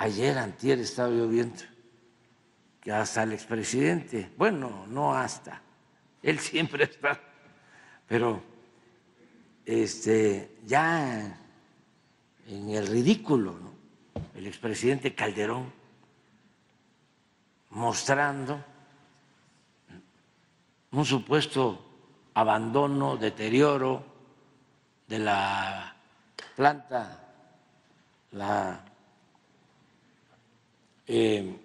Ayer, antier, estaba yo viendo que hasta el expresidente, bueno, no hasta, él siempre está, pero este, ya en el ridículo, ¿no? el expresidente Calderón mostrando un supuesto abandono, deterioro de la planta, la eh,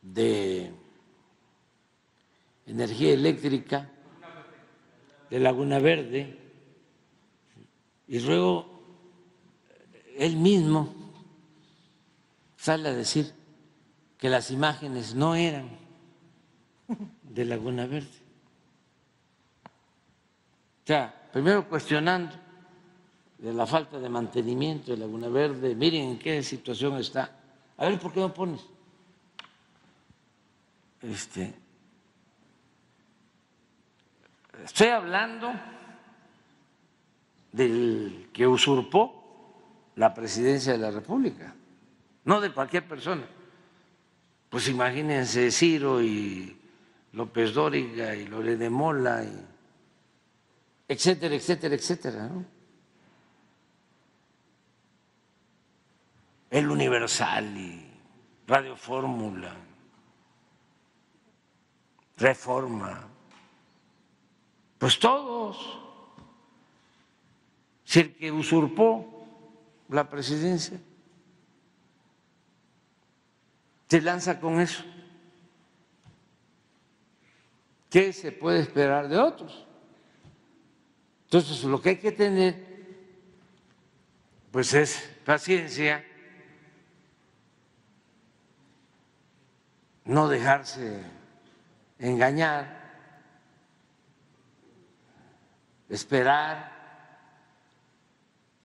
de energía eléctrica de Laguna Verde y luego él mismo sale a decir que las imágenes no eran de Laguna Verde. O sea, primero cuestionando de la falta de mantenimiento de Laguna Verde, miren en qué situación está. A ver, ¿por qué no pones? Este, estoy hablando del que usurpó la presidencia de la República, no de cualquier persona. Pues imagínense Ciro y López Dóriga y Mola, y etcétera, etcétera, etcétera. ¿no? El Universal y Radio Fórmula, Reforma, pues todos. Si el que usurpó la presidencia se lanza con eso. ¿Qué se puede esperar de otros? Entonces, lo que hay que tener, pues es paciencia, no dejarse engañar, esperar